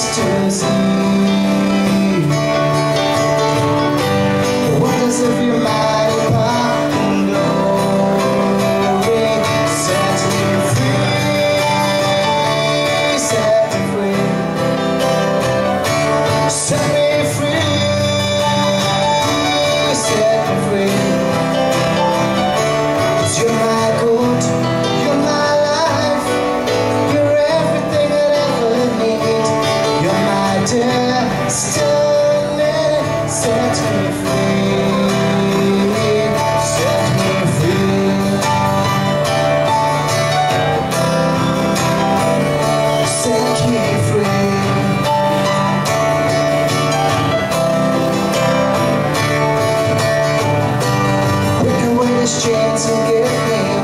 sight set me free, set me free. We can when is chance to get me